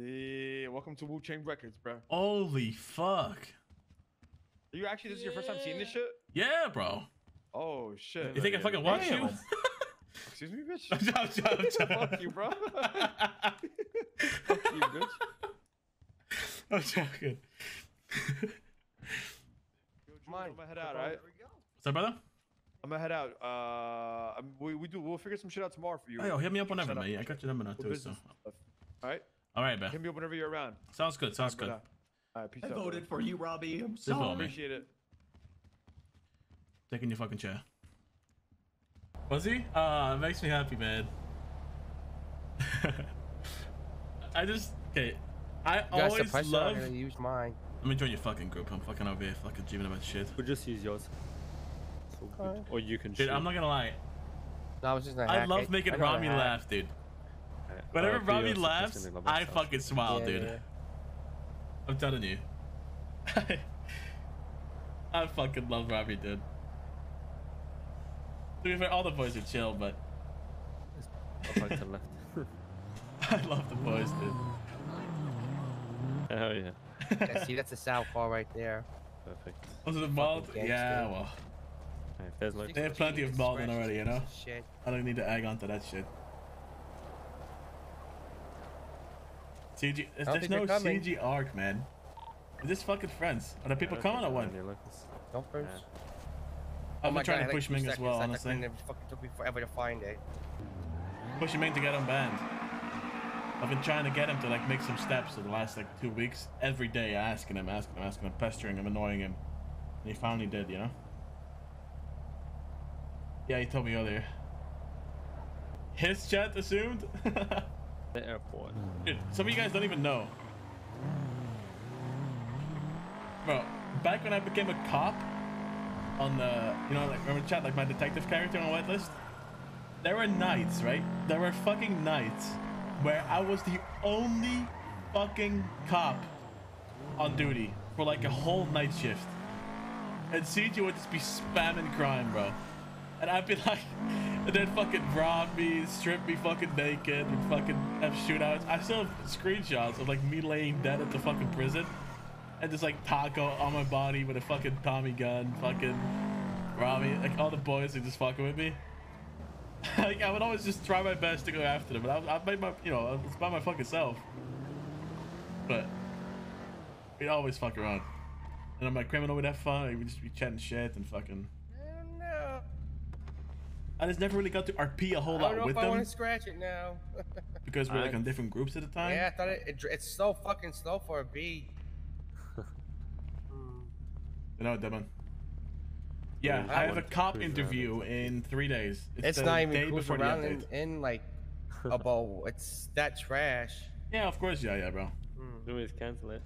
Yeah, welcome to Wu Chang Records, bro. Holy fuck. Are you actually this is your first time seeing this shit? Yeah, bro. Oh shit. You think I fucking watch you? Excuse me, bitch. I'm joking, I'm joking. Fuck you, bro. Fuck you, bitch. I'm joking. I'm gonna head out, alright? What's up, brother? I'm gonna head out. Uh, we we do. We'll figure some shit out tomorrow for you. Hey, yo, hit me up whenever, Shut man. I got your number now, For too, so. business stuff. All right. All right, man. Hit me up whenever you're around. Sounds good, sounds good. All right, peace I out. voted for you, Robbie. I'm Simple, sorry. Appreciate it. Take in your fucking chair. Was he? Ah, it makes me happy, man. I just okay. I You always love. I'm gonna use mine. Let me join your fucking group. I'm fucking over here, fucking dreaming about shit. We'll just use yours. So. Okay. Or you can Dude, shoot. I'm not gonna lie. No, I was just I love it. making I know how to Ramee laugh, dude. Whenever Ramee laughs, I fucking smile, Yeah, dude. yeah. I'm telling you. I fucking love Ramee, dude. To be fair, all the boys are chill, but Up right to left. I love the boys, dude. Hell yeah. Yeah, see, that's a south southpaw right there. Perfect. Was it the bald? gangster. Yeah, well, Hey, if there's no They have plenty of balding already, you know? Shit. I don't need to egg onto that shit. CG, there's, don't there's think no. CG arc, man. We're just fucking friends. Are the people Yeah, coming or what? Don't push. Yeah. I've Oh my been trying God, to push like Ming two as well, seconds. That honestly. thing that fucking took me forever to find it. Pushing Ming to get him banned. I've been trying to get him to like make some steps for the last like two weeks. Every day I asking him, asking him, asking him, pestering him, annoying him. And he finally did, you know? Yeah, he told me earlier. His chat assumed? The airport. Dude, some of you guys don't even know. Bro, back when I became a cop on the, you know, like, remember chat, like my detective character on Whitelist? There were nights, right? There were fucking nights where I was the only fucking cop on duty for like a whole night shift. And CG would just be spamming crime, bro. And I'd be like, and then fucking rob me, strip me fucking naked, and fucking have shootouts. I still have screenshots of like me laying dead at the fucking prison. And just like taco on my body with a fucking Tommy gun, fucking Ramee, like all the boys are just fucking with me. like I would always just try my best to go after them, but I, I made my, you know, it's by my fucking self. But we'd always fuck around. And I'm like, criminal would have fun. We'd just be chatting shit and fucking. No. I just never really got to RP a whole lot with them. I don't know if I want to scratch it now. because we're like on different groups at the time. yeah, I thought it, it, it's so fucking slow for a B. You know, Devin. Yeah, Yeah, I I have a cop interview in three days. It's the not even day cruising before the around in, in like a bowl. It's that trash. Yeah, of course, yeah, yeah, bro. Do is cancel it.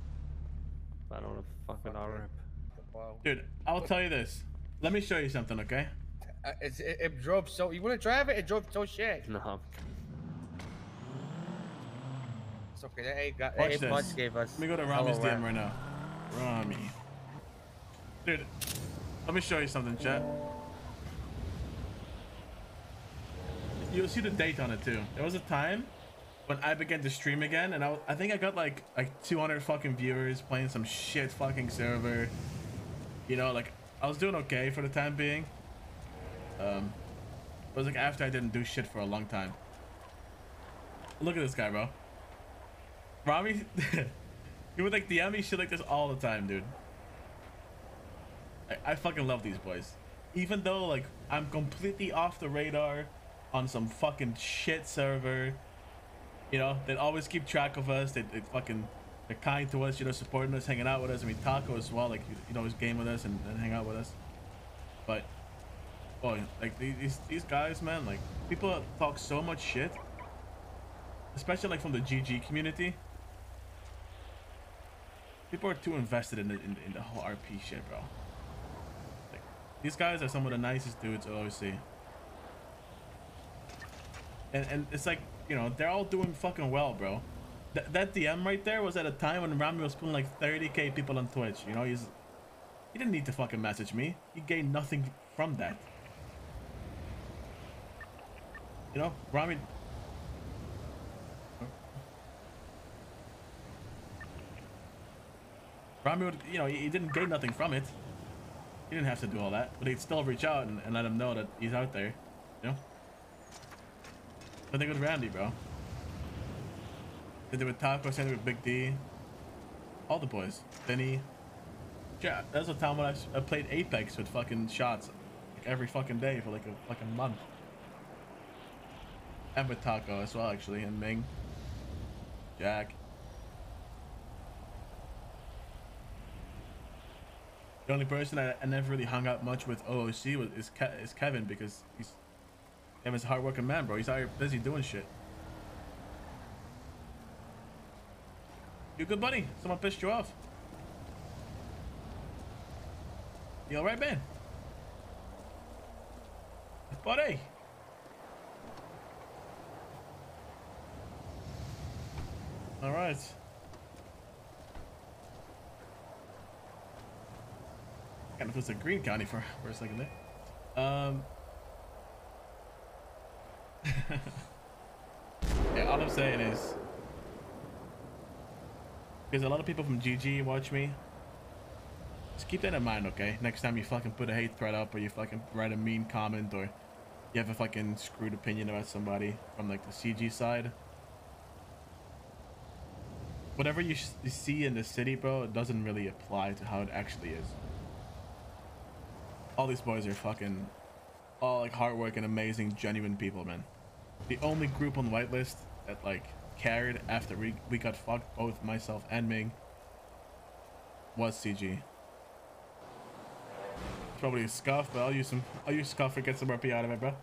I don't want to fucking Fuck it. RP. Wow. Dude, I'll tell you this. Let me show you something, okay? Uh, it's, it, it drove so. You want to drive it? It drove so shit. No, It's okay. That A got Watch A this. plus gave us. Let me go to hella Ramee's DM rap. right now. Ramee. Dude, let me show you something, chat. You'll see the date on it too. There was a time when I began to stream again, and I, I think I got like like 200 fucking viewers playing some shit fucking server. You know, like I was doing okay for the time being. Um, it was like after I didn't do shit for a long time. Look at this guy, bro. Ramee, he would like DM me shit like this all the time, dude. I, I fucking love these boys. Even though like I'm completely off the radar on some fucking shit server. You know, they always keep track of us. They, they fucking they're kind to us, you know, supporting us, hanging out with us. I mean Taco as well, like you, know, always game with us and, and hang out with us. But boy, like these these- these guys, man, like people talk so much shit. Especially like from the GG community. People are too invested in the, in, in the whole RP shit, bro. Like, these guys are some of the nicest dudes I'll always see. And, and it's like, you know, they're all doing fucking well, bro. Th that DM right there was at a time when Ramee was putting like 30k people on Twitch. You know, he's he didn't need to fucking message me. He gained nothing from that. You know, Ramee. Ramee would, you know, he, didn't gain nothing from it. He didn't have to do all that, but he'd still reach out and, and let him know that he's out there, you know? I think it was Randy, bro. Did it with Taco, same with Big D. All the boys. Vinny. Yeah, that's a time when I, I played Apex with fucking Shotz like every fucking day for like a fucking month. And with Taco as well, actually, and Ming. Jack. The only person I, I never really hung out much with OOC was is, Ke- is Kevin because he's Kevin's a hardworking man, bro. He's out here busy doing shit. You good, buddy? Someone pissed you off. You alright, man? Buddy. Alright. Kind of feels like Green County for, for a second there. Um. yeah, all I'm saying is. Because a lot of people from GG watch me. Just keep that in mind, okay? Next time you fucking put a hate thread up or you fucking write a mean comment or you have a fucking screwed opinion about somebody from like the CG side. Whatever you, see in the city, bro, it doesn't really apply to how it actually is. All these boys are fucking all like hardworking, amazing, genuine people, man. The only group on the whitelist that like cared after we we got fucked, both myself and Ming, was CG. Probably a scuff, but I'll use some. I'll use scuff to get some RP out of it, bro.